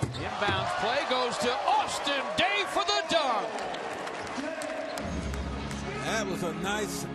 Inbounds play goes to Austin Day for the dunk. That was a nice